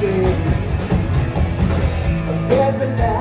There's a